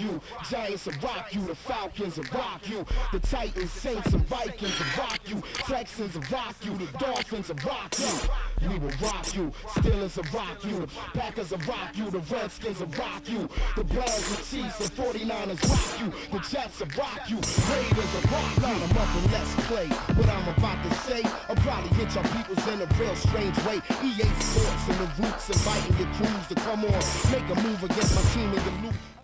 you. Giants will rock you. The Falcons will rock you. The Titans, Saints, and Vikings will rock you. Texans will rock you. The Dolphins will rock you. We will rock you. Steelers will rock you. Packers will rock you. The Redskins will rock you. The Bears, the Chiefs, the 49ers rock you. The Jets will rock you. Raiders will rock you. Line 'em up and let's play. What I'm about to say, I'll probably hit your peoples in a real strange way. EA Sports and the roots inviting your crews to come on. Make a move against my team in the loop.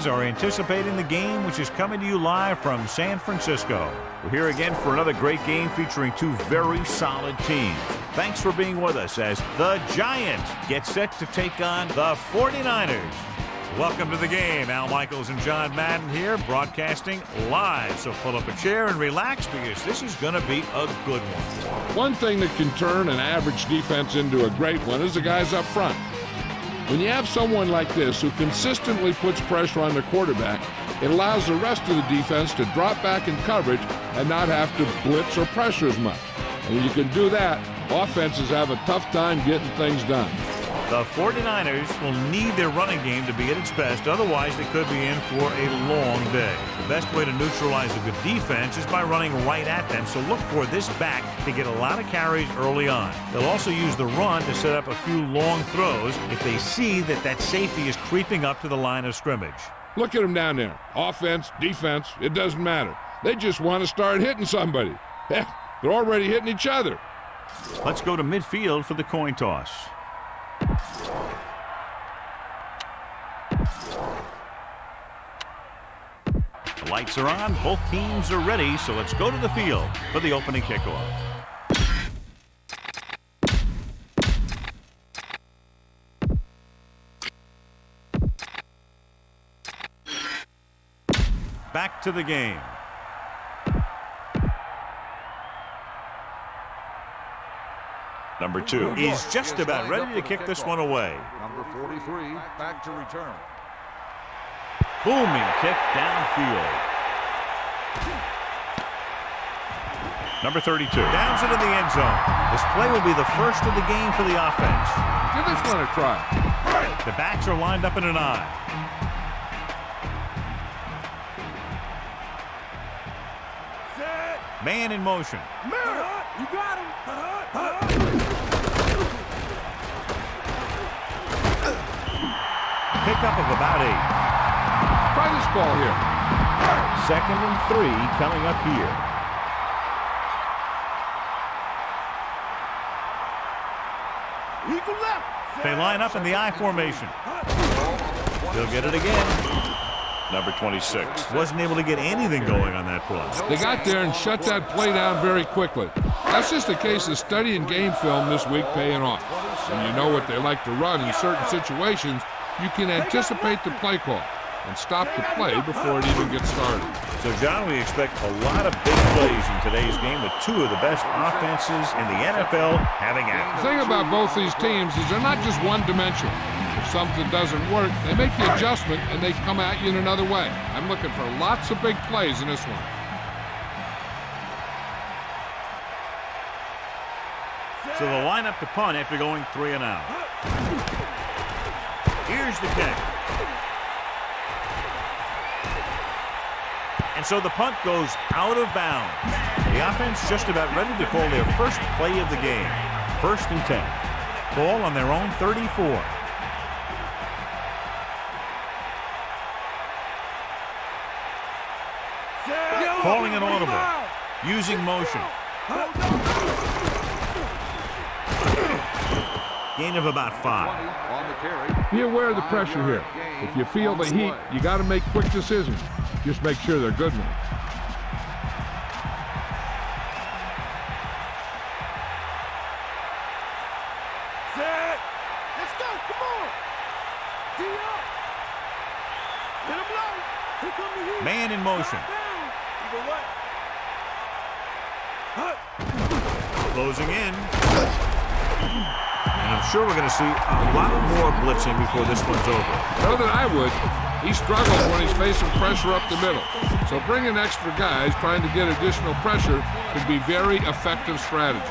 Fans are anticipating the game, which is coming to you live from San Francisco. We're here again for another great game featuring two very solid teams. Thanks for being with us as the Giants get set to take on the 49ers. Welcome to the game. Al Michaels and John Madden here, broadcasting live. So pull up a chair and relax because this is going to be a good one. One thing that can turn an average defense into a great one is the guys up front. When you have someone like this who consistently puts pressure on the quarterback, it allows the rest of the defense to drop back in coverage and not have to blitz or pressure as much. And when you can do that, offenses have a tough time getting things done. The 49ers will need their running game to be at its best, otherwise they could be in for a long day. The best way to neutralize a good defense is by running right at them, so look for this back to get a lot of carries early on. They'll also use the run to set up a few long throws if they see that that safety is creeping up to the line of scrimmage. Look at them down there. Offense, defense, it doesn't matter. They just want to start hitting somebody. Heck, they're already hitting each other. Let's go to midfield for the coin toss. Lights are on. Both teams are ready, so let's go to the field for the opening kickoff. Back to the game. Number two is just about ready to kick this one away. Number 43 back to return. Booming kick downfield. Number 32 downs it in the end zone. This play will be the first of the game for the offense. Give this one a try. The backs are lined up in an eye. Man in motion. You got him. Pickup of about eight. Try this ball here. Second and three coming up here. Eagle left. They line up in the I formation. They'll get it again. Number 26 wasn't able to get anything going on that play. They got there and shut that play down very quickly. That's just a case of studying game film this week paying off. When you know what they like to run in certain situations, you can anticipate the play call and stop the play before it even gets started. So, John, we expect a lot of big plays in today's game with two of the best offenses in the NFL having The at it. thing about both these teams is they're not just one dimensional. If something doesn't work, they make the adjustment and they come at you in another way. I'm looking for lots of big plays in this one. So they'll line up to punt after going three and out. Here's the kick. And so the punt goes out of bounds. The offense just about ready to call their first play of the game. First and 10. Ball on their own 34. Calling an audible. Using motion. Gain of about five. On the carry. Be aware of the pressure here. If you feel the heat, you got to make quick decisions. Just make sure they're good ones. Set. Let's go. Come on. D up. Hit him low. Here come the heat. Man in motion. Down. Eagle? Closing in. And I'm sure we're going to see a lot more blitzing before this one's over. Know that I would. He struggles when he's facing pressure up the middle. So bringing extra guys trying to get additional pressure could be very effective strategy.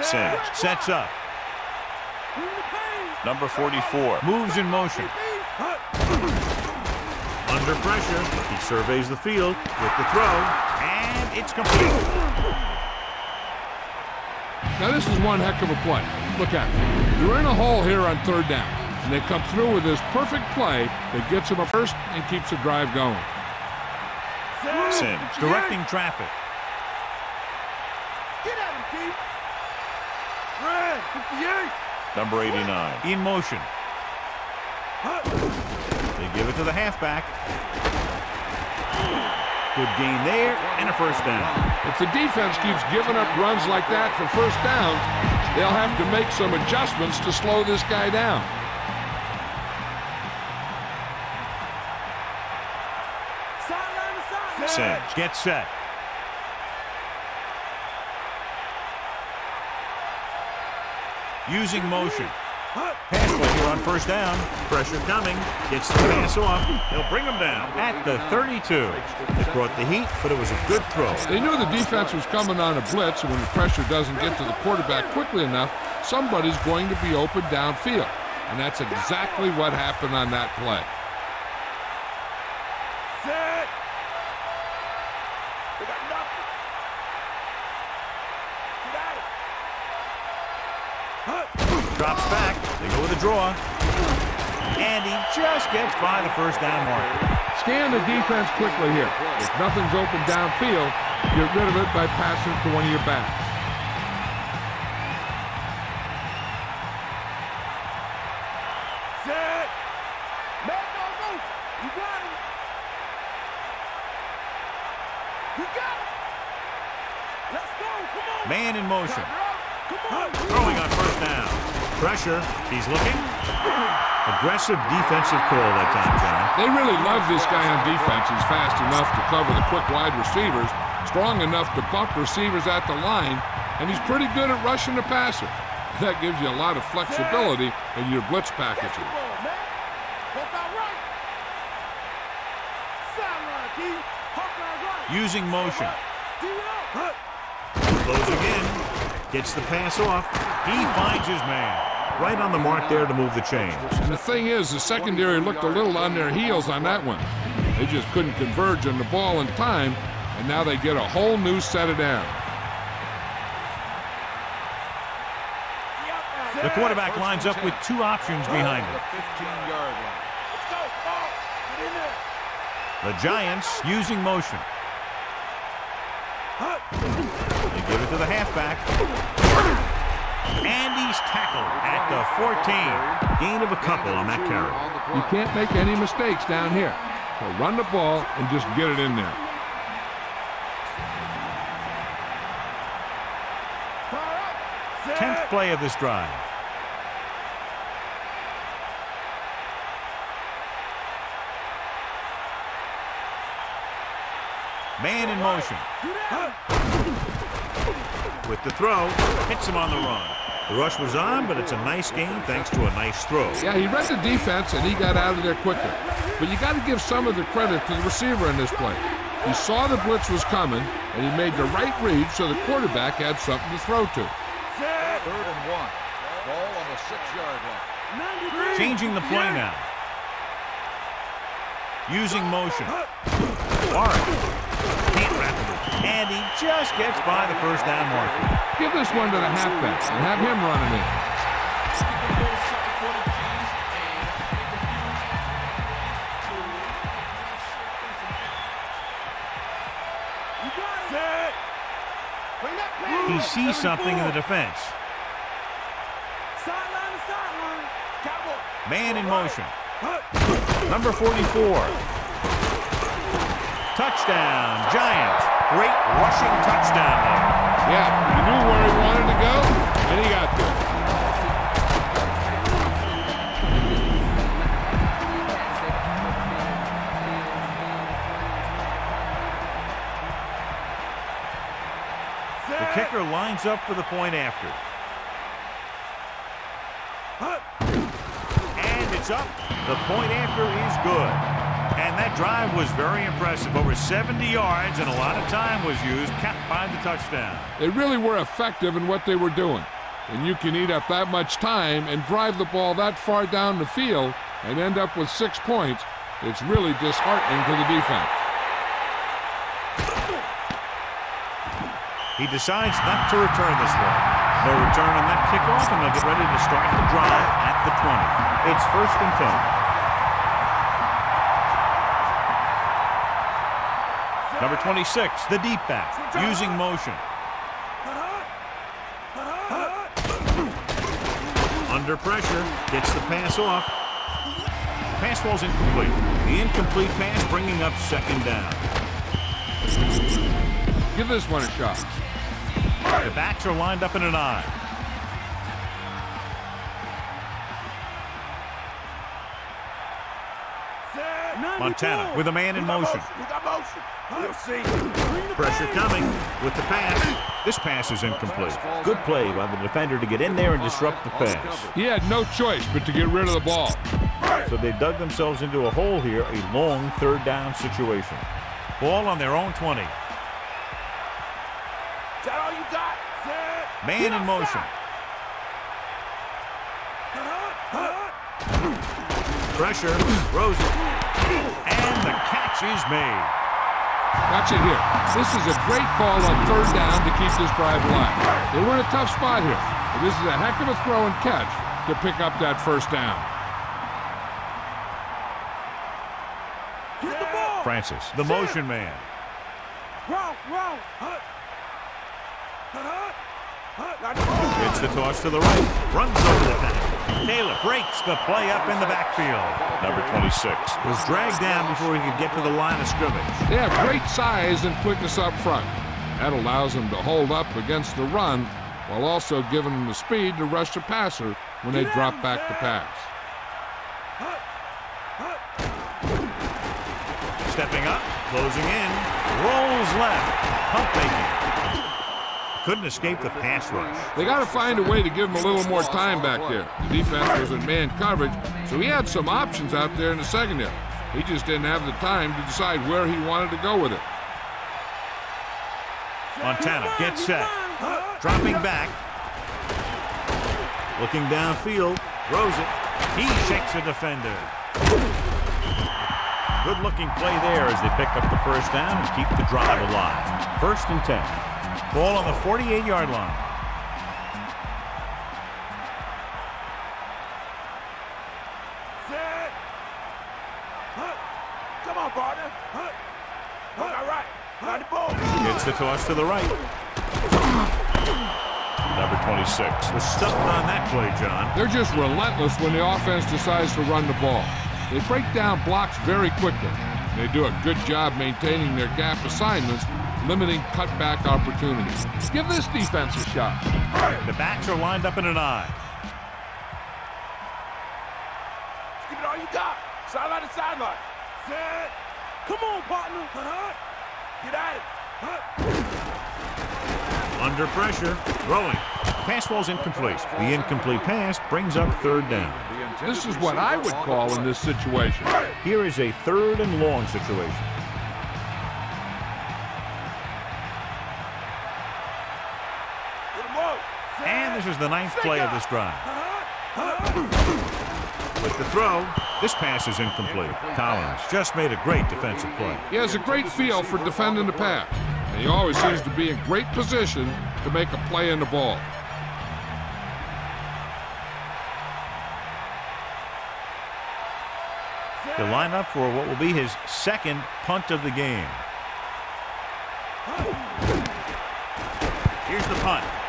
Simms sets up. Number 44 moves in motion. Under pressure, he surveys the field with the throw, and it's complete. Now this is one heck of a play. Look at it. You're in a hole here on third down, and they come through with this perfect play that gets them a first and keeps the drive going. Simms directing traffic. Get at him, Keith. Red, 58. Number 89 in motion. They give it to the halfback. Good gain there and a first down. If the defense keeps giving up runs like that for first down, they'll have to make some adjustments to slow this guy down. Sideline to sideline. Simms gets set. Using motion. Pass play here on first down. Pressure coming. Gets the pass off. He'll bring him down at the 32. It brought the heat, but it was a good throw. They knew the defense was coming on a blitz, and when the pressure doesn't get to the quarterback quickly enough, somebody's going to be open downfield. And that's exactly what happened on that play. Set. They got nothing. Get at it. Drops back. Draw. And he just gets by the first down marker. Scan the defense quickly here. If nothing's open downfield, get rid of it by passing to one of your backs. Pressure. He's looking. Aggressive defensive call that time, John. They really love this guy on defense. He's fast enough to cover the quick wide receivers, strong enough to bump receivers at the line, and he's pretty good at rushing the passer. That gives you a lot of flexibility in your blitz Catch the packaging. ball, man. Hawk out right. Sideline, D. Hawk out right. Using motion. D up. Closing in. Gets the pass off. He finds his man. Right on the mark there to move the chains. And the thing is, the secondary looked a little on their heels on that one. They just couldn't converge on the ball in time, and now they get a whole new set of downs. The quarterback lines up with two options behind him. 15-yard line. Let's go. Ball. Get in there. The Giants using motion. They give it to the halfback. And he's tackled at the 14. Gain of a couple on that carry. You can't make any mistakes down here. So run the ball and just get it in there. Fire up. Set. Tenth play of this drive. Man in motion. With the throw, hits him on the run. The rush was on, but it's a nice game thanks to a nice throw. Yeah, he read the defense and he got out of there quicker. But you got to give some of the credit to the receiver in this play. He saw the blitz was coming and he made the right read so the quarterback had something to throw to. Third and one. Ball on the six-yard line. 93. Changing the play now. Using motion. Warren can't wrap it. And he just gets by the first down marker. Give this one to the halfback and have him running in. It. Set. Bring that pass. He sees something in the defense. Sideline to sideline. Cowboy. Man in motion. Number 44. Touchdown, Giants. Great rushing touchdown there. Yeah, he knew where he wanted to go and he got there. The kicker lines up for the point after. And it's up. The point after is good. That drive was very impressive. Over 70 yards and a lot of time was used, capped by the touchdown. They really were effective in what they were doing. And you can eat up that much time and drive the ball that far down the field and end up with six points. It's really disheartening to the defense. He decides not to return this one. No return on that kickoff, and they'll get ready to start the drive at the 20. It's first and 10. Number 26, the deep back, using motion. Under pressure, gets the pass off. Pass falls incomplete. The incomplete pass bringing up second down. Give this one a shot. The backs are lined up in an eye. Montana with a man in motion. We got motion. We'll see. Pressure coming with the pass. This pass is incomplete. Good play by the defender to get in there and disrupt the pass. He had no choice but to get rid of the ball. So they dug themselves into a hole here, a long third down situation. Ball on their own 20. Is that all you got? Set. Man in motion. Pressure, throws it, and the catch is made. Watch it here. This is a great call on third down to keep this drive alive. They were in a tough spot here. But this is a heck of a throw and catch to pick up that first down. The. Francis, the motion man. Ralph, Ralph. Hut. Hut, hut. Hut. The. Gets the toss to the right. Runs over the tackle. Taylor breaks the play up in the backfield. Number 26 was dragged down before he could get to the line of scrimmage. They have great size and quickness up front. That allows them to hold up against the run while also giving them the speed to rush the passer when they drop back to pass. Stepping up, closing in, rolls left, pump faking. Couldn't escape the pass rush. They got to find a way to give him a little more time back there. The defense was in man coverage, so he had some options out there in the secondary. He just didn't have the time to decide where he wanted to go with it. Montana gets set, dropping back, looking downfield, throws it. He shakes a defender. Good looking play there as they pick up the first down and keep the drive alive. First and 10. Ball on the 48 yard line. Set. Hut. Come on, partner. Hut. Hut. All right. Got the ball. Gets the toss to the right. Number 26 was stuffed on that play, John. They're just relentless when the offense decides to run the ball. They break down blocks very quickly. They do a good job maintaining their gap assignments, limiting cutback opportunities. Give this defense a shot. The backs are lined up in an eye. Give it all you got. Sideline to sideline. Set. Come on, partner. Hut. Get at it. Hut. Under pressure, throwing. Pass ball's incomplete. The incomplete pass brings up third down. This is what I would call in this situation. Here is a third and long situation. The ninth play of this drive. With the throw, this pass is incomplete. Collins just made a great defensive play. He has a great feel for defending the pass. And he always seems to be in great position to make a play in the ball. To line up for what will be his second punt of the game. Here's the punt.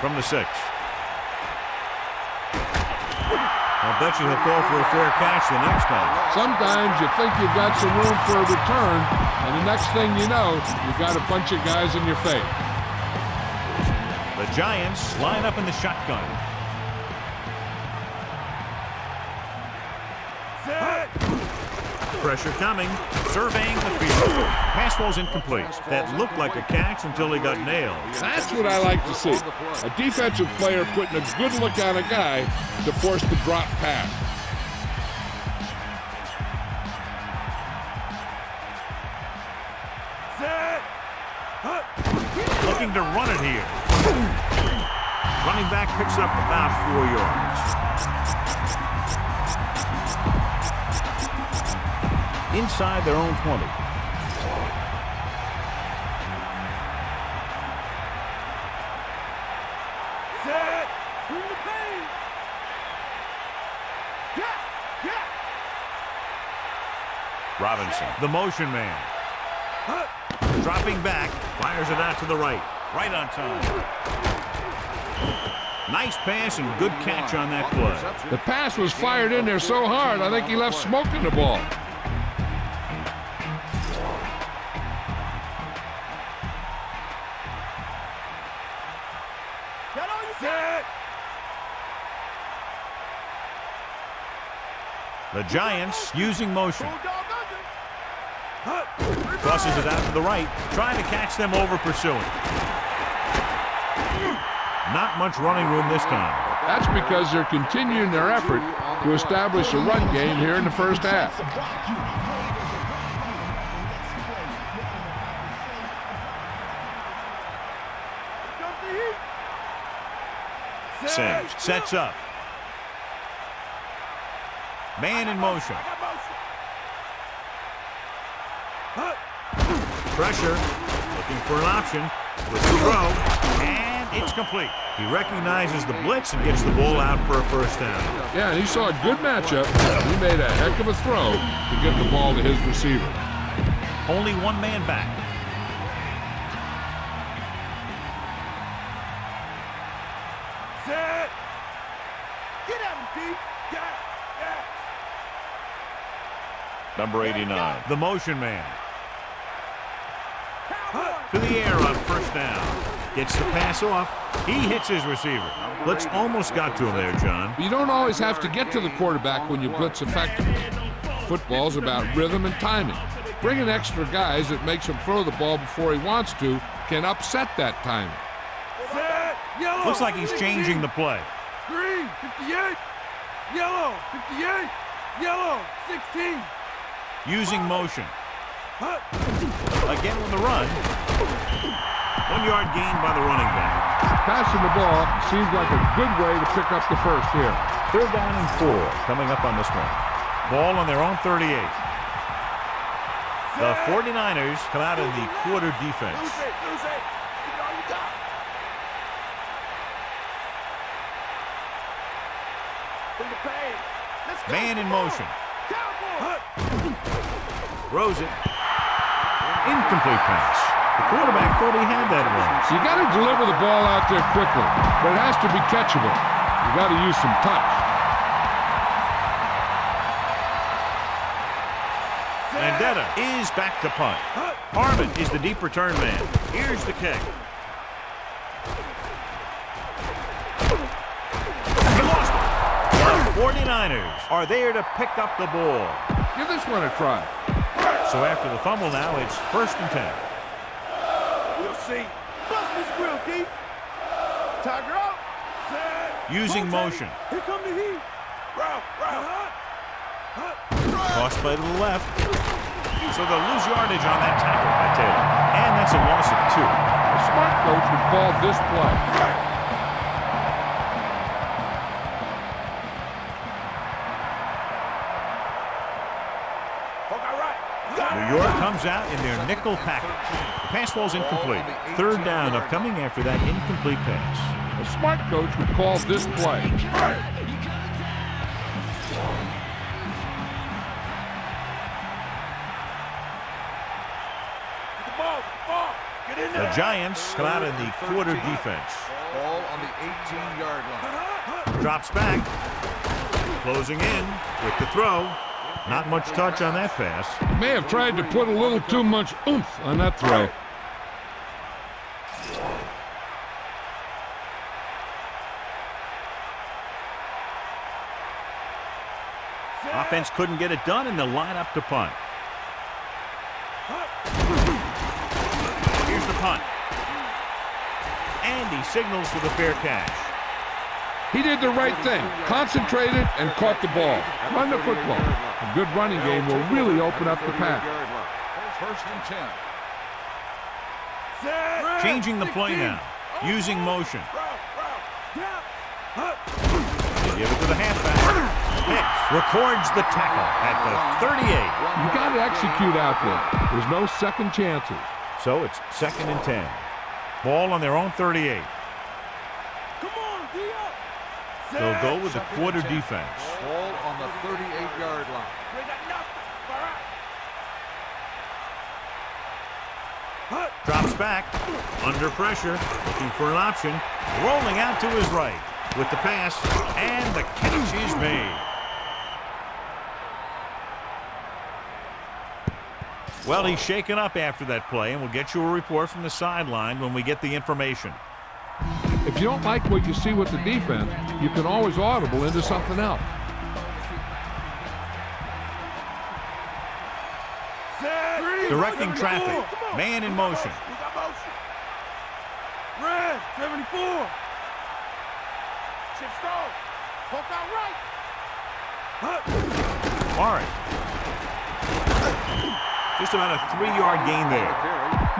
From the six. I'll bet you he'll call for a fair catch the next time. Sometimes you think you've got some room for a return, and the next thing you know, you've got a bunch of guys in your face. The Giants line up in the shotgun. Pressure coming. Surveying the field. Pass ball's incomplete. That looked like a catch until he got nailed. That's what I like to see. A defensive player putting a good look on a guy to force the drop pass. Looking to run it here. Running back picks up about four yards. Inside their own 20. Set. Bring the pain. Yeah. Yeah. Robinson, the motion man. Hut. Dropping back, fires it out to the right. Right on time. Nice pass and good catch on that play. The pass was fired in there so hard, I think he left smoke in the ball. Giants using motion. Crosses it out to the right, trying to catch them over pursuing. Not much running room this time. That's because they're continuing their effort to establish a run game here in the first half. Simms sets up. Man in motion. I got motion. Hut. Pressure. Looking for an option. With the throw. And it's complete. He recognizes the blitz and gets the ball out for a first down. Yeah, and he saw a good matchup. He made a heck of a throw to get the ball to his receiver. Only one man back. Number 89. The motion man. To the air on first down. Gets the pass off. He hits his receiver. Blitz almost got to him there, John. You don't always have to get to the quarterback when you blitz effectively. Football's about rhythm and timing. Bringing extra guys that makes him throw the ball before he wants to can upset that timing. Yellow. Looks like he's changing the play. Green. 58. Yellow. 58. Yellow. 16. Using motion. Again on the run. One yard gain by the running back. Passing the ball seems like a good way to pick up the first here. Third down and four coming up on this one. Ball on their own 38. The 49ers come out in the quarter defense. Lose it. Lose it. Give it all you got. Bring the pain. Let's go. Man in motion. Cowboy. Hut. Throws it. Incomplete pass. The quarterback thought he had that one. You got to deliver the ball out there quickly, but it has to be catchable. You got to use some touch. Landeta is back to punt. Harmon is the deep return man. Here's the kick. He lost it. The 49ers are there to pick up the ball. Give this one a try. So after the fumble now, it's first and 10. We'll see. Bust this grill, D. Tiger out. Set. Using Rotate. motion. Here come the heat. Route, route. Hut. Hut. Cross play to the left. So they'll lose yardage on that tackle by Taylor. And that's a loss of two. A smart coach would call this play. Hawkeye right. Got it. New York comes out in their nickel package. The pass ball's incomplete. Third down upcoming after that incomplete pass. A smart coach would call this play. The ball. Get the ball. Get in The there. Giants come out in the quarter defense. Ball on the 18-yard line. Drops back. Closing in with the throw. Not much touch on that pass. May have tried to put a little too much oomph on that throw. offense couldn't get it done, and they'll line up to punt. Here's the punt. And he signals for the fair catch. He did the right thing, concentrated and caught the ball. Run the football. A good running game will really open up the pass. First and 10. Changing the play now, using motion. They give it to the halfback. Hicks records the tackle at the 38. You got to execute out there. There's no second chances. So it's second and 10. Ball on their own 38. Come on, D up. They'll go with the quarter defense. Ball on the 38-yard line. We got nothing. All right. Hut. Drops back, under pressure, looking for an option, rolling out to his right with the pass, and the catch is made. Well, he's shaken up after that play, and we'll get you a report from the sideline when we get the information. If you don't like what you see with the defense, you can always audible into something else. Directing traffic, man in motion. We got motion. Red, 74. Chip stone. Poke out right. Hut. Morris. Just about a three-yard gain there.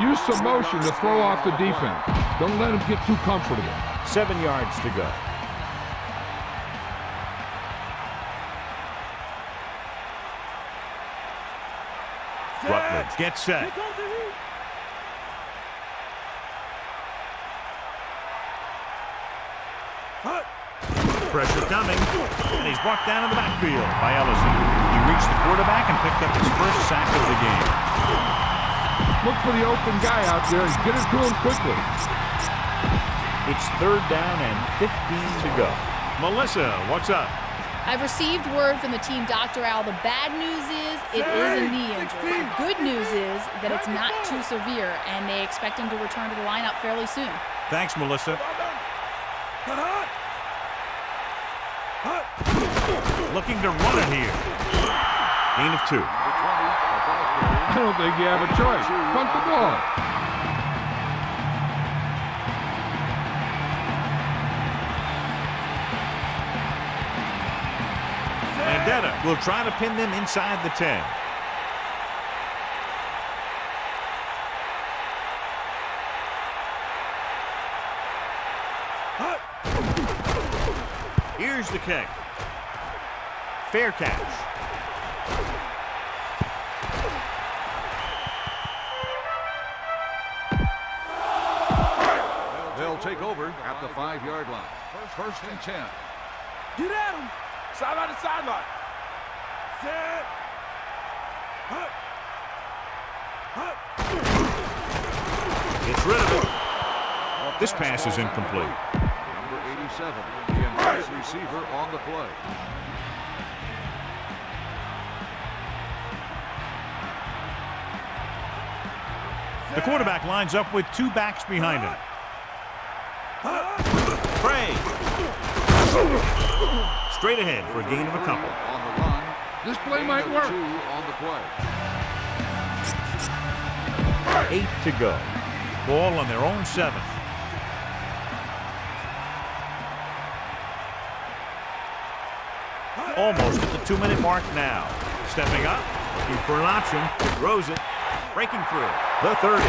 Use some motion to throw off the defense. Don't let them get too comfortable. Seven yards to go. Set. Rutledge gets set. Here comes the heat. Hut. Pressure coming, and he's brought down in the backfield by Ellison. He reached the quarterback and picked up his first sack of the game. Look for the open guy out there and get it to him quickly. It's third down and 15 to go. Melissa, what's up? I've received word from the team Dr. Al. The bad news is it is a knee injury. The good news is that it's not too severe, and they expect him to return to the lineup fairly soon. Thanks, Melissa. Looking to run it here. Gain of two. I don't think you have a choice. Punt the ball. Landeta will try to pin them inside the 10. Here's the kick. Fair catch. They'll take over at the five-yard line. First and 10. Get at him. Sideline to sideline. Set. Hut. Hut. Gets rid of it. This pass is incomplete. Number 87, the intended receiver on the play. The quarterback lines up with two backs behind him. Hut. Pray. Straight ahead for a gain of a couple. On the run. This play might work. On the play. Eight to go. Ball on their own seven. Almost at the two-minute mark now. Stepping up, looking for an option. Throws it. Breaking through. The 30.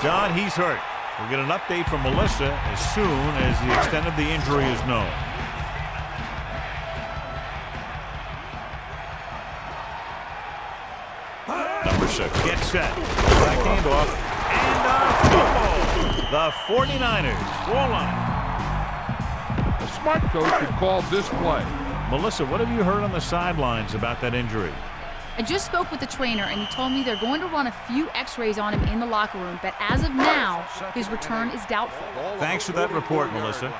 John, he's hurt. We'll get an update from Melissa as soon as the extent of the injury is known. Number six gets set. Back handoff. And a fumble. The 49ers ball line. A smart coach could call this play. Melissa, what have you heard on the sidelines about that injury? I just spoke with the trainer, and he told me they're going to run a few x-rays on him in the locker room, but as of now, his return is doubtful. Thanks for that report, Melissa. line.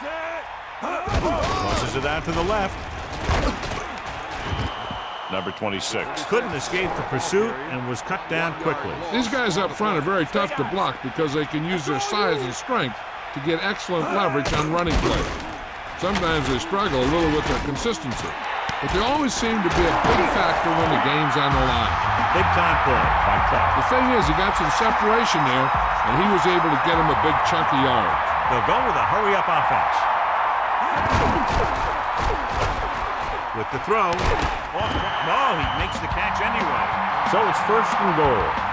Set. Hut. Tosses it out to the left. Number 26. Couldn't escape the pursuit and was cut down quickly. These guys up front are very tough to block because they can use their size and strength to get excellent leverage on running plays. Sometimes they struggle a little with their consistency, but they always seem to be a big factor when the game's on the line. Big time play by Clark. The thing is, he got some separation there, and he was able to get him a big chunk of yards. They'll go with a hurry-up offense. With the throw. Off, no, he makes the catch anyway. So it's first and goal.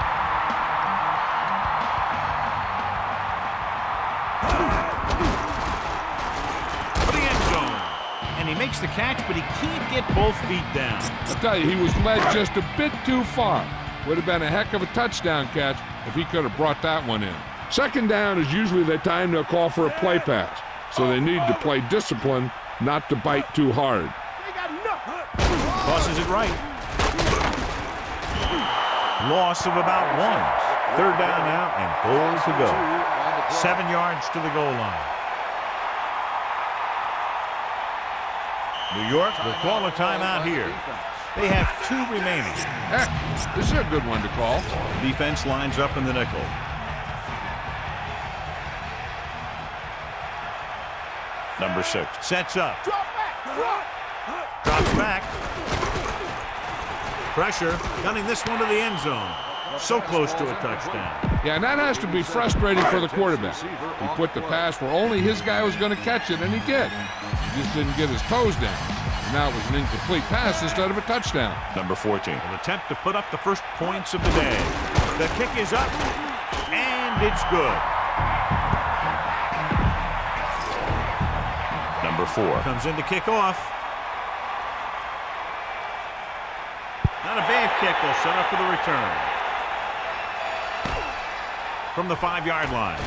Makes the catch, but he can't get both feet down. I tell you, he was led just a bit too far. Would have been a heck of a touchdown catch if he could have brought that one in. Second down is usually the time they'll call for a play pass, so they need to play discipline, not to bite too hard. Tosses it right. Loss of about one. Third down now and goal to go. Seven yards to the goal line. New York will call a timeout here. They have two remaining. Heck, this is a good one to call. Defense lines up in the nickel. Number six sets up. Drops back. Pressure, gunning this one to the end zone. So close to a touchdown. Yeah, and that has to be frustrating for the quarterback. He put the pass where only his guy was going to catch it, and he did. He just didn't get his toes down. And now it was an incomplete pass instead of a touchdown. Number 14. An attempt to put up the first points of the day. The kick is up, and it's good. Number four. Comes in to kick off. Not a bad kick. They'll set up for the return. From the five-yard line.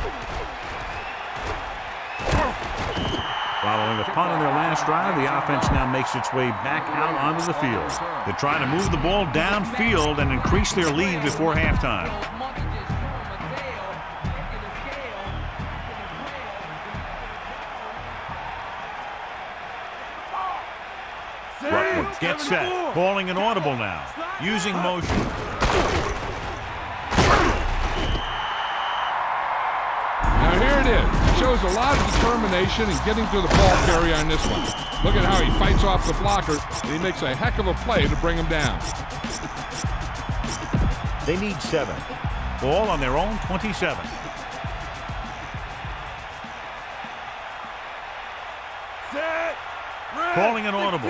Following a punt on their last drive, the offense now makes its way back out onto the field. They're trying to move the ball downfield and increase their lead before halftime. Rutledge gets set, calling an audible now, using motion. Now here it is. It shows a lot of determination in getting to the ball carrier on this one. Look at how he fights off the blocker, and he makes a heck of a play to bring him down. They need seven. Ball on their own 27. Set. Red. Calling an audible.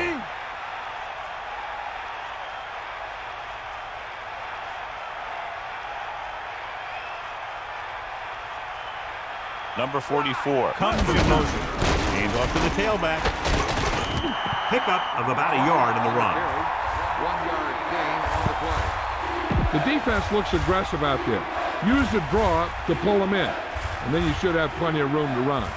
Number 44 comes in motion. Hands off to the tailback. Pickup of about a yard in the run. One yard gain on the play. The defense looks aggressive out there. Use the draw to pull them in, and then you should have plenty of room to run it.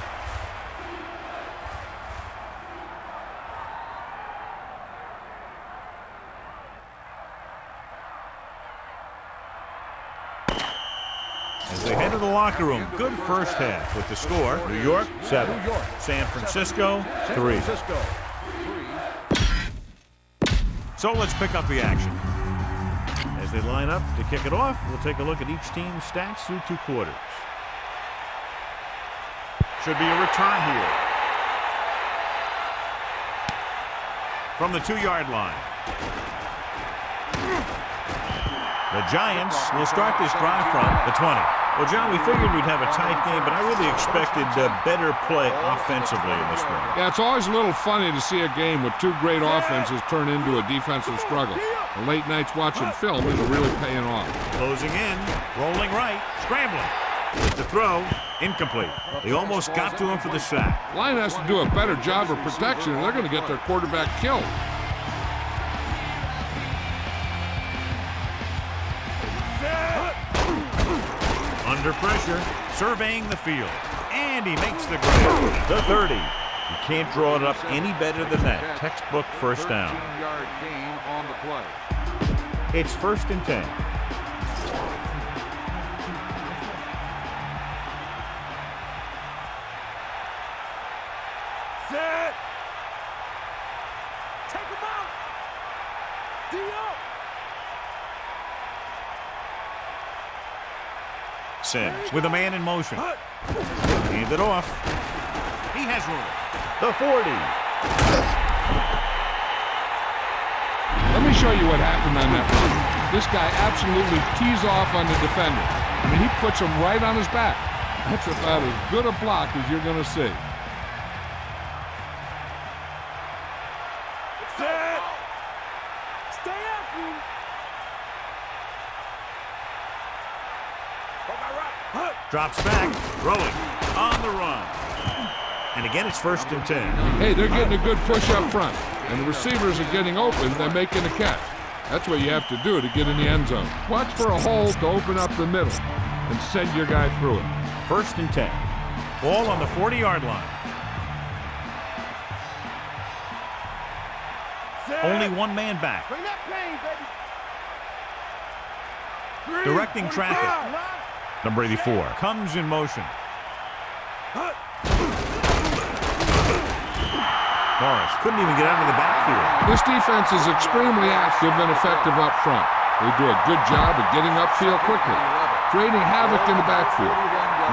As they head to the locker room, good first half with the score. New York, seven. San Francisco, three. So let's pick up the action. As they line up to kick it off, we'll take a look at each team's stats through two quarters. Should be a return here. From the two-yard line. The Giants will start this drive from the 20. Well, John, we figured we'd have a tight game, but I really expected uh, better play offensively in this one. Yeah, it's always a little funny to see a game with two great offenses turn into a defensive struggle. The late nights watching film is really paying off. Closing in, rolling right, scrambling. With the throw, incomplete. They almost got to him for the sack. Line has to do a better job of protection, and they're going to get their quarterback killed. Under pressure, surveying the field. And he makes the grab. The 30. You can't draw it up any better than that. Textbook first down. 13 yard gain on the play. It's first and 10. Simms with a man in motion. Hand it off. He has room. The 40. Let me show you what happened on that run. This guy absolutely tees off on the defender. I mean, he puts him right on his back. That's about as good a block as you're going to see. Set. Stay after him. Go my right. Huh. Drops back. Throwing. On the run. And again, it's first and 10. Hey, they're getting a good push up front, and the receivers are getting open. They're making a catch. That's what you have to do to get in the end zone. Watch for a hole to open up the middle and send your guy through it. First and 10. Ball on the 40-yard line. Set. Only one man back. Bring that pain, baby. Three, Directing traffic. 45. Number 84 comes in motion. Morris couldn't even get out of the backfield. This defense is extremely active and effective up front. They do a good job of getting upfield quickly, creating havoc in the backfield.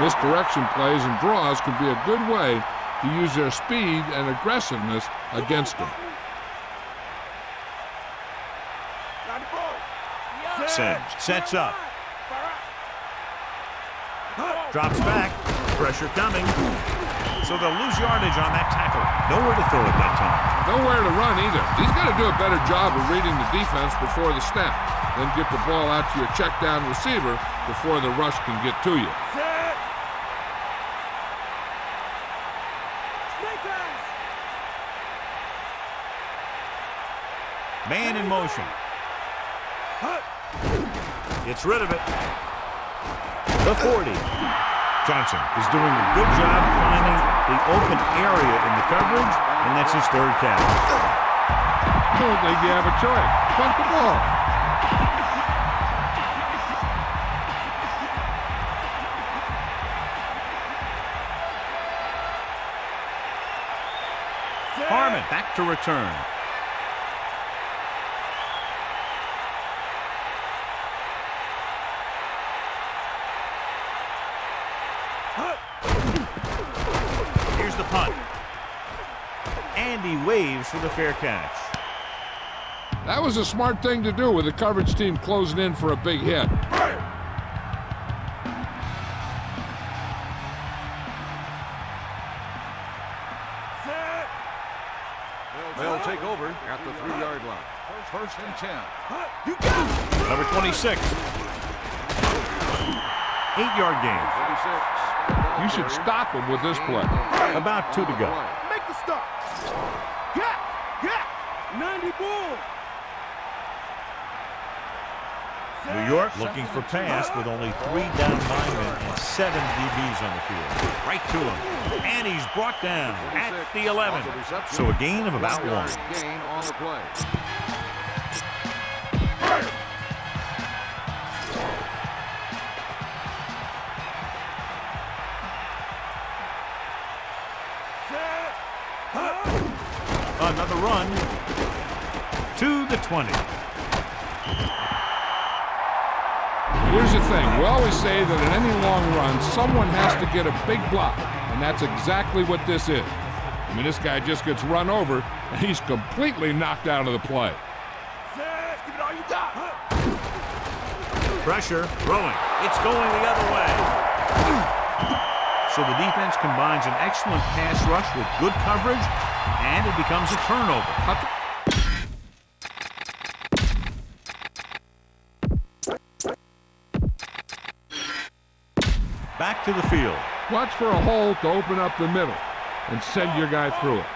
Misdirection plays and draws can be a good way to use their speed and aggressiveness against them. Got the ball. Simms sets up. Far out. Huh. Drops back. Pressure coming. So they'll lose yardage on that tackle. Nowhere to throw at that time. Nowhere to run either. He's got to do a better job of reading the defense before the snap. Then get the ball out to your check down receiver before the rush can get to you. Set. Snake. Man in motion. Huh. Gets rid of it. The 40. Johnson is doing a good job finding the open area in the coverage, and that's his third catch. I don't think you have a choice. Punt the ball. Harmon back to return. Huh. Here's the punt. And he waves for the fair catch. That was a smart thing to do with the coverage team closing in for a big hit. Set. They'll take over at the three-yard line. First and 10. You got it. Number 26. Eight-yard game. You should stop him with this play. About two to go. Make the stop. Yeah. Yeah. 90 bull. New York looking for pass with only three down linemen and seven DBs on the field. Right to him. And he's brought down at the 11. So a gain of about one. 20. Here's the thing. We always say that in any long run, someone has to get a big block. And that's exactly what this is. I mean, this guy just gets run over, and he's completely knocked out of the play. Give it all you got. Pressure, throwing. It's going the other way. So the defense combines an excellent pass rush with good coverage, and it becomes a turnover. Back to the field. Watch for a hole to open up the middle and send your guy through it.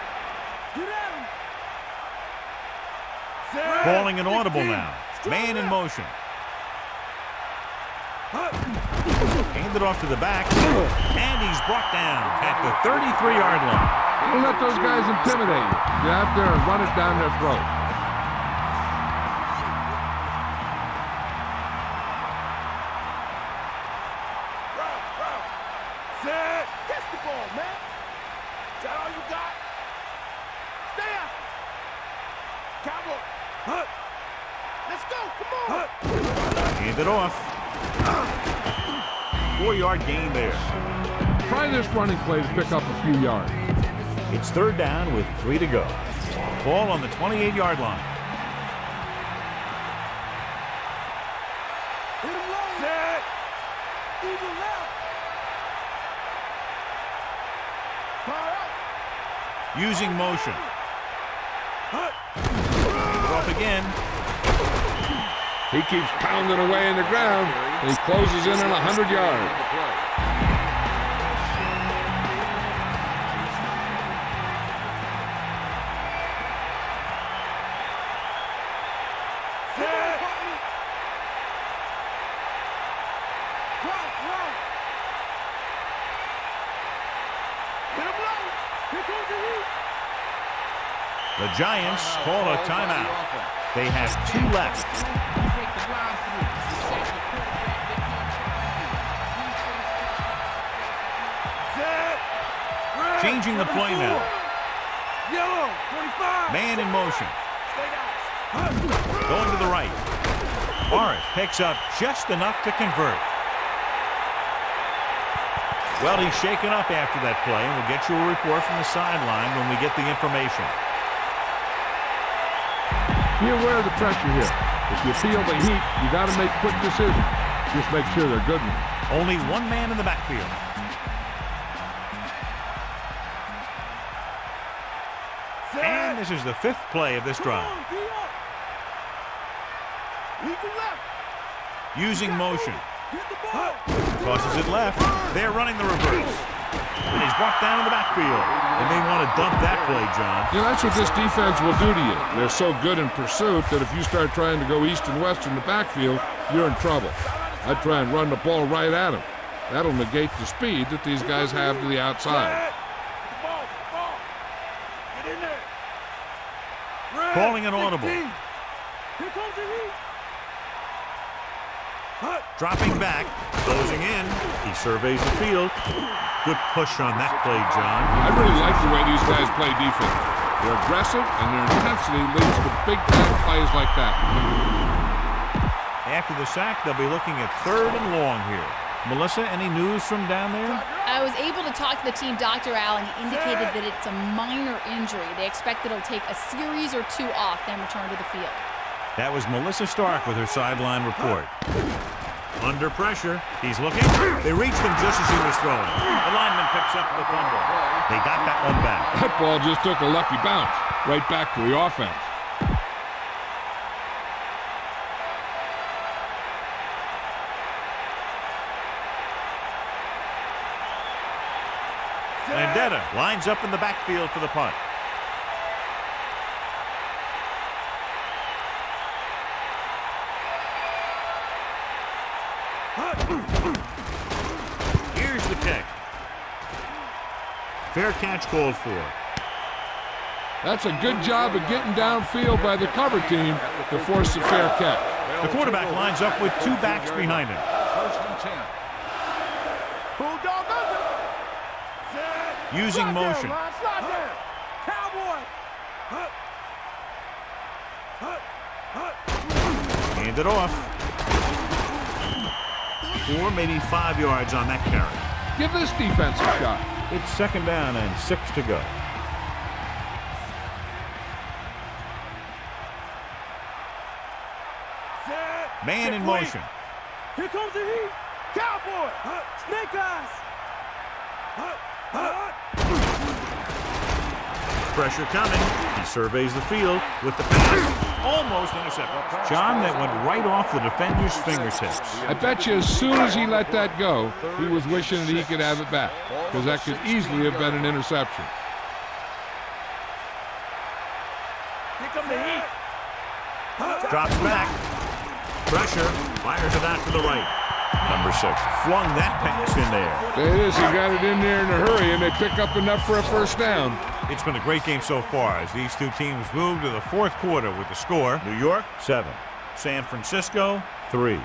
Calling an audible now. Man in motion. Handed off to the back. And he's brought down at the 33-yard line. Don't let those guys intimidate you. Get out there and run it down their throat. Play to pick up a few yards. It's third down with three to go. Ball on the 28-yard line. Hit him low. Set. Eagle left. Using motion. Hut. Off again. He keeps pounding away in the ground. And he closes in on 100 yards. Giants call a timeout. They have two left. Changing the play now. Yellow. 25. Man in motion. Going to the right. Morris picks up just enough to convert. Well, he's shaken up after that play, and we'll get you a report from the sideline when we get the information. Be aware of the pressure here. If you feel the heat, you got to make quick decisions. Just make sure they're good ones. Only one man in the backfield. Set. And this is the fifth play of this drive. on, D up. Eagle left. Using motion. Get the ball. Tosses it left. They're running the reverse. And he's brought down in the backfield. And they want to dump that play, John. You know, that's what this defense will do to you. They're so good in pursuit that if you start trying to go east and west in the backfield, you're in trouble. I'd try and run the ball right at him. That'll negate the speed that these guys have to the outside. Ball, ball. Get in there. Red, Calling an audible. Here comes the heat. Dropping back, closing in. He surveys the field. Good push on that play, John. I really like the way these guys play defense. They're aggressive, and their intensity leads to big-time plays like that. After the sack, they'll be looking at third and long here. Melissa, any news from down there? I was able to talk to the team, Dr. Al, and he indicated that it's a minor injury. They expect that it'll take a series or two off, then return to the field. That was Melissa Stark with her sideline report. Under pressure, he's looking. They reached him just as he was throwing. The lineman picks up the fumble. They got that one back. That ball just took a lucky bounce right back to the offense. Landeta lines up in the backfield for the punt. Here's the kick. Fair catch called for. That's a good job of getting downfield by the cover team to force the fair catch. The quarterback lines up with two backs behind him. First and 10. Bulldog under. Set. Using motion. Hand it off. Four, maybe five yards on that carry. Give this defense a shot. It's second down and six to go. Set. Man in motion. Here comes the heat. Cowboy. Snake eyes. Pressure coming. He surveys the field with the pass. Almost intercepted. John, that went right off the defender's fingertips. I bet you as soon as he let that go, he was wishing that he could have it back because that could easily have been an interception. Here come the heat. Drops back. Pressure. Fires it out to the right. Number six flung that pass in there. There it is. He got it in there in a hurry, and they pick up enough for a first down. It's been a great game so far as these two teams move to the fourth quarter with the score New York, seven, San Francisco, three.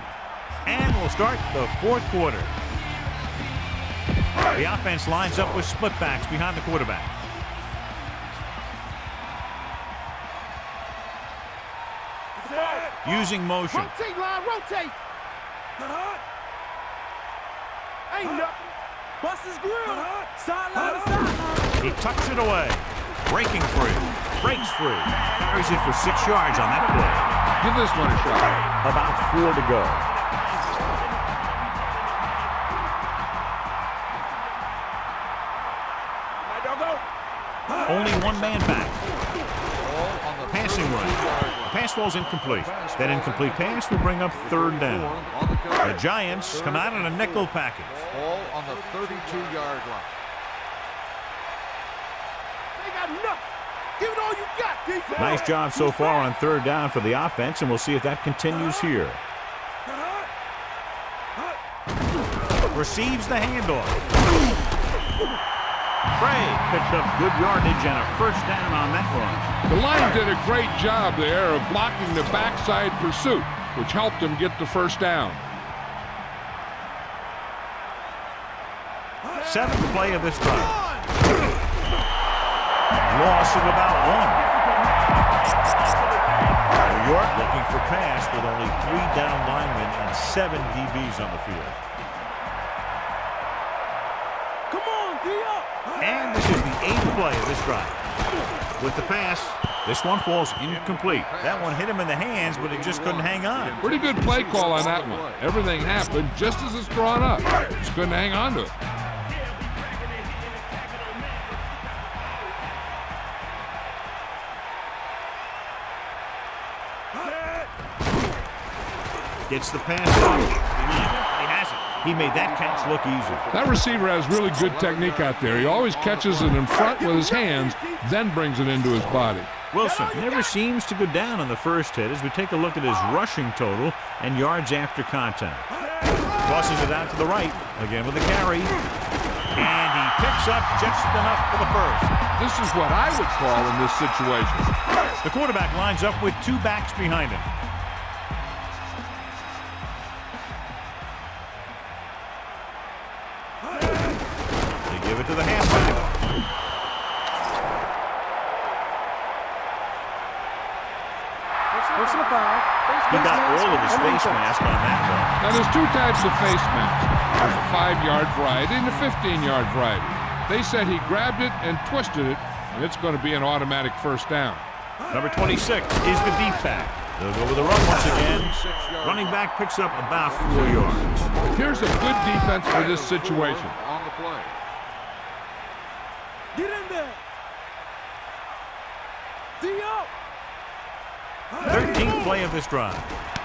And we'll start the fourth quarter. The offense lines up with split backs behind the quarterback. using motion. Rotate, line, rotate. Ain't nothing. Bust his grill. Sideline to sideline. He tucks it away. Breaking free. Breaks free. Carries it for six yards on that play. Give this one a shot. About four to go. Only one man back. On the Passing run. Pass ball's incomplete. That incomplete pass will bring up third down. The. The Giants come out in a nickel package. Ball on the 32-yard line. They nothing. Give it all you got, defense. Nice job so far on third down for the offense, and we'll see if that continues here. Receives the handoff. Trey picks up good yardage and a first down on that run. The line did a great job there of blocking the backside pursuit, which helped them get the first down. Seventh play of this drive. Loss of about one. New York looking for pass with only three down linemen and seven DBs on the field. Come on, D up. And this is the eighth play of this drive. With the pass, this one falls incomplete. That one hit him in the hands, but it just couldn't hang on. Pretty good play call on that one. Everything happened just as it's drawn up. Just couldn't hang on to it. Gets the pass. He has it. He made that catch look easy. That receiver has really good technique out there. He always catches it in front with his hands, then brings it into his body. Wilson never seems to go down on the first hit as we take a look at his rushing total and yards after contact. Tosses it out to the right, again with the carry. And he picks up just enough for the first. This is what I would call in this situation. The quarterback lines up with two backs behind him. Mask on that one. Now, there's two types of face masks. There's a five-yard variety and a 15-yard variety. They said he grabbed it and twisted it, and it's going to be an automatic first down. Number 26 is the deep back. They'll go with the run once again. Running back picks up about four yards. Here's a good defense for this situation. On the play. Get in there. D up. 13th play of this drive.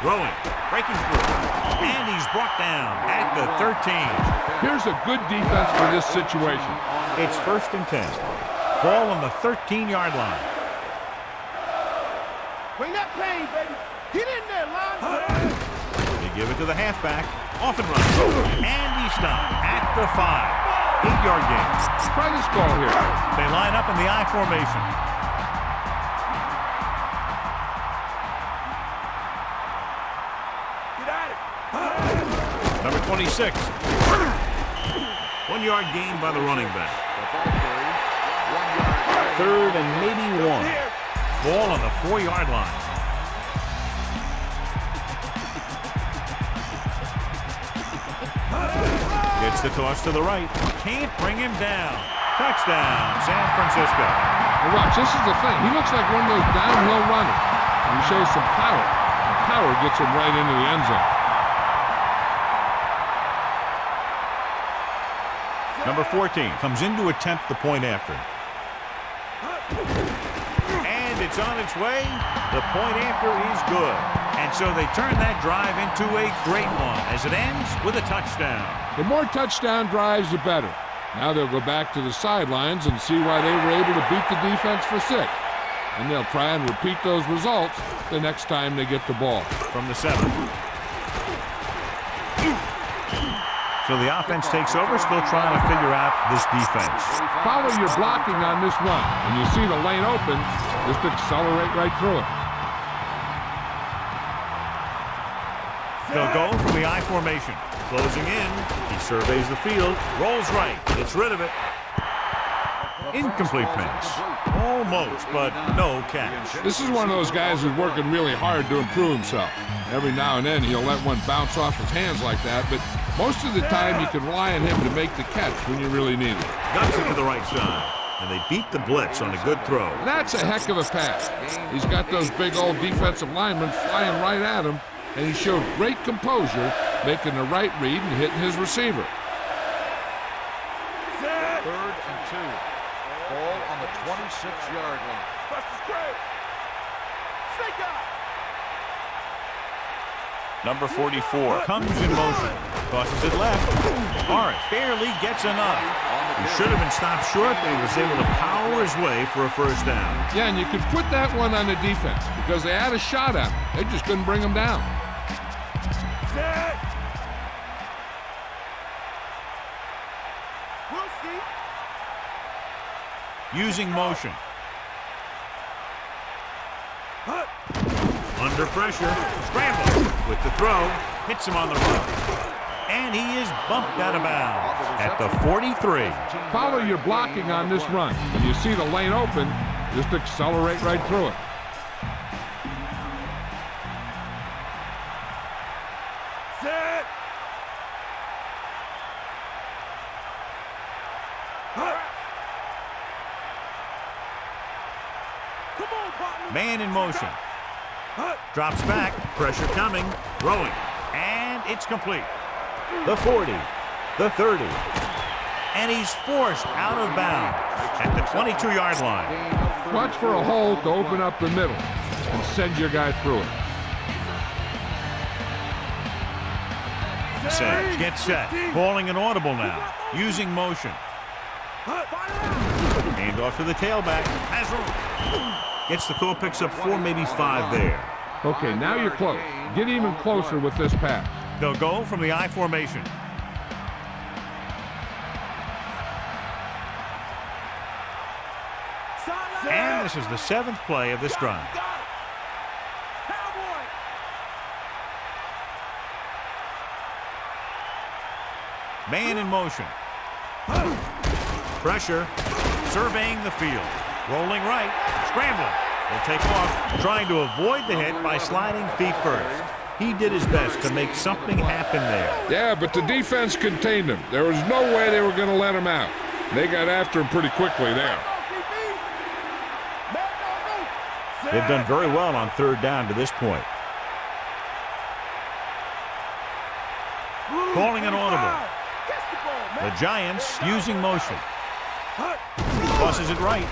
Throwing, breaking through, and he's brought down at the 13. Here's a good defense for this situation. It's first and 10. Ball on the 13-yard line. Bring that pain, baby. Get in there, line. They give it to the halfback. Off and run. And he stopped at the five. Eight-yard gain. Try this call here. They line up in the I formation. 26. One yard gain by the running back. The ball carrier. One yard. Third and maybe one. Here. Ball on the four-yard line. Gets the toss to the right. Can't bring him down. Touchdown, San Francisco. Now watch, this is the thing. He looks like one of those downhill runners. He shows some power. The power gets him right into the end zone. Number 14 comes in to attempt the point after. And it's on its way. The point after is good. And so they turn that drive into a great one as it ends with a touchdown. The more touchdown drives, the better. Now they'll go back to the sidelines and see why they were able to beat the defense for six. And they'll try and repeat those results the next time they get the ball. from the seven. So the offense takes over, still trying to figure out this defense. Follow your blocking on this run. When you see the lane open, just accelerate right through it. They'll go from the I formation. Closing in. He surveys the field. Rolls right. Gets rid of it. Incomplete pass. Almost, but no catch. This is one of those guys who's working really hard to improve himself. Every now and then he'll let one bounce off his hands like that, but most of the time you can rely on him to make the catch when you really need it. Guts it to the right side. And they beat the blitz on a good throw. That's a heck of a pass. He's got those big old defensive linemen flying right at him, and he showed great composure, making the right read and hitting his receiver. Third and two. Ball on the 26-yard line. Buster's great. Snake out. Number 44 comes in motion. Tosses it left. Morris barely gets enough. He should have been stopped short, but he was able to power his way for a first down. Yeah, and you could put that one on the defense because they had a shot at him. They just couldn't bring him down. Set. Using motion. Under pressure. Scramble with the throw. Hits him on the run. And he is bumped out of bounds at the 43. Follow your blocking on this run. When you see the lane open, just accelerate right through it. Set. Come on. Man in motion. Drops back. Pressure coming. Throwing. And it's complete. The 40. The 30. And he's forced out of bounds at the 22-yard line. Watch for a hole to open up the middle and send your guy through it. Says, get set. Calling an audible now. Using motion. Hand off to the tailback. Has room. Gets the call, picks up four, maybe five there. Okay, now you're close. Get even closer with this pass. They'll go from the I formation. And this is the seventh play of this drive. Man in motion. Pressure. Surveying the field. Rolling right. Scrambling. Will take off. Trying to avoid the hit by sliding feet first. He did his best to make something happen there. Yeah, but the defense contained him. There was no way they were going to let him out. They got after him pretty quickly there. They've done very well on third down to this point. Calling an audible. The Giants using motion. Tosses it right.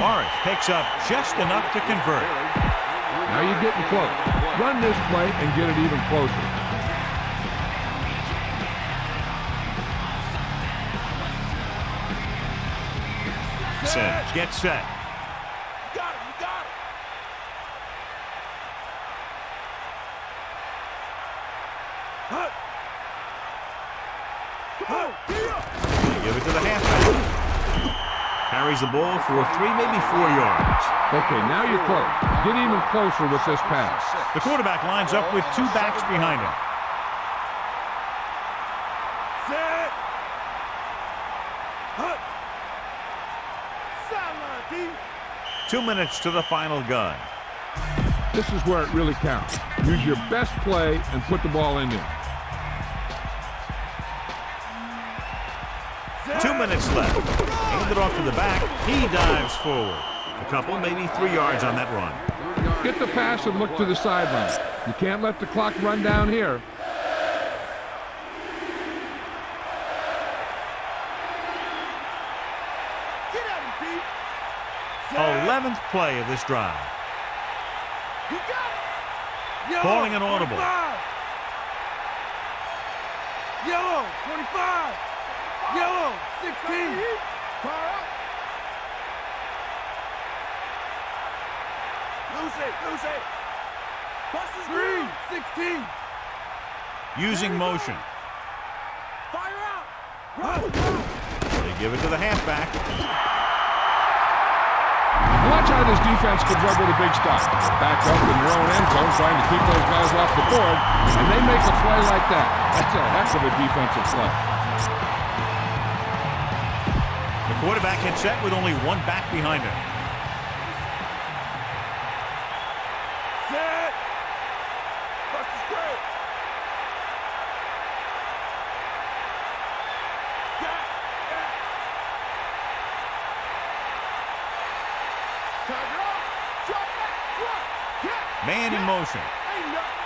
Morris picks up just enough to convert. Now you're getting close. Run this play and get it even closer. Gets set. You got it. You got it. Hut. Come on. Get up. They give it to the halfback. Carries the ball for three, maybe four yards. Okay, now you're close. Get even closer with this pass. The quarterback lines up with two backs behind him. Set. Hut. Sideline, Two minutes to the final gun. This is where it really counts. Use your best play and put the ball in there. Two minutes left. Hand it off to the back. He dives forward. A couple, maybe three yards on that run. Get the pass and look to the sideline. You can't let the clock run down here. Get at him, D. Eleventh play of this drive. You got it. Yellow, Calling an audible. 25. Yellow, 25. Yellow, 16. Fire up. Lose it, lose it. Buster's green, 16. Using motion. Fire out. Run, run. They give it to the halfback. Watch how this defense comes up with a big stop. Back up in their own end zone trying to keep those guys off the board, and they make a play like that. That's a heck of a defensive play. Quarterback gets set with only one back behind him. Set. Bust is great. Got it. Tiger up. Drop back. Drop. Yeah. Man in motion. Ain't nothing.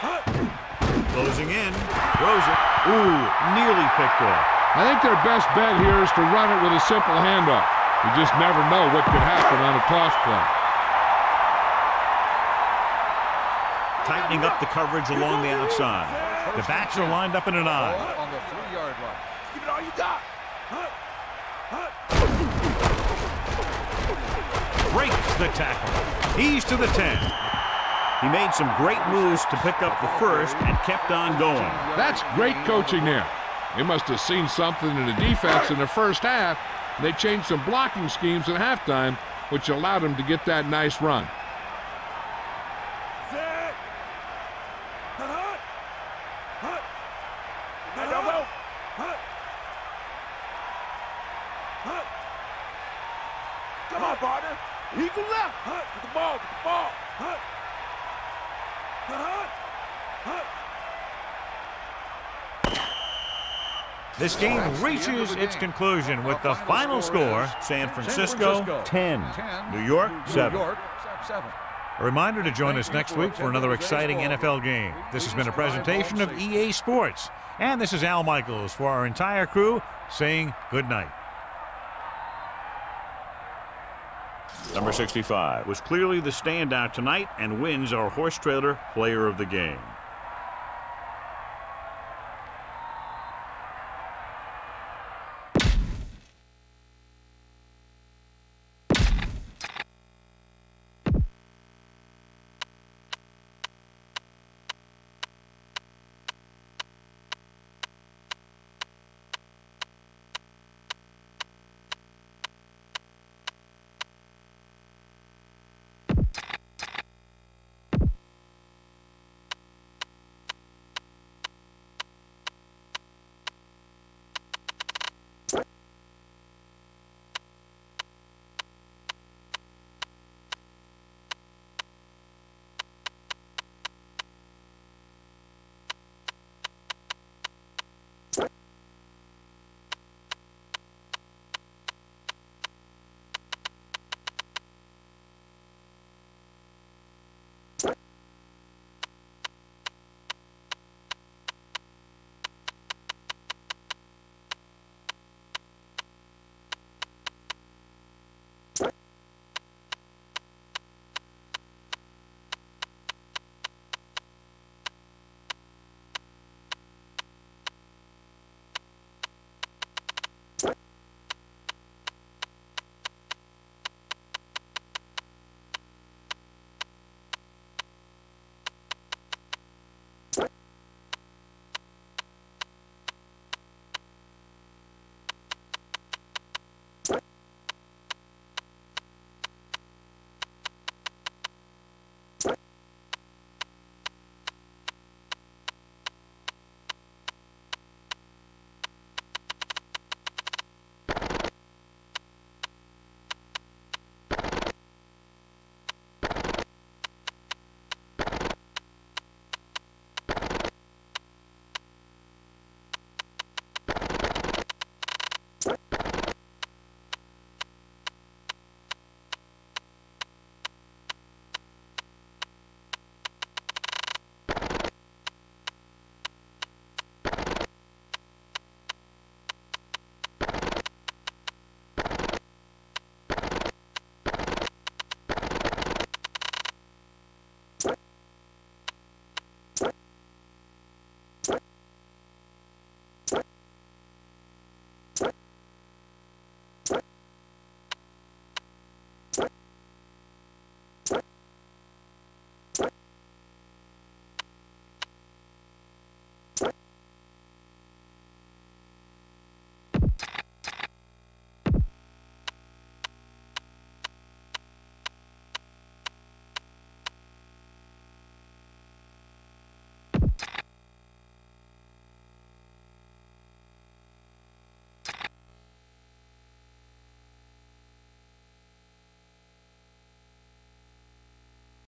Huh. Closing in. Throws it. Ooh, nearly picked off. I think their best bet here is to run it with a simple handoff. You just never know what could happen on a toss play. Tightening up the coverage along the outside. The backs are lined up in an eye. On the three-yard line. Give it all you got. Breaks the tackle. He's to the 10. He made some great moves to pick up the first and kept on going. That's great coaching there. They must have seen something in the defense in the first half. They changed some blocking schemes at halftime, which allowed them to get that nice run. Set. Huh. Huh. Now don't go. Huh. Huh. Come on, partner. Eagle left. Huh. Get the ball. Get the ball. Huh. Huh. Huh. This game reaches its conclusion with the final score, San Francisco 10, New York 7. New York, seven. A reminder to join us next week for another exciting NFL game. This has been a presentation of EA Sports. And this is Al Michaels for our entire crew saying good night. Number 65 was clearly the standout tonight and wins our horse trailer player of the game.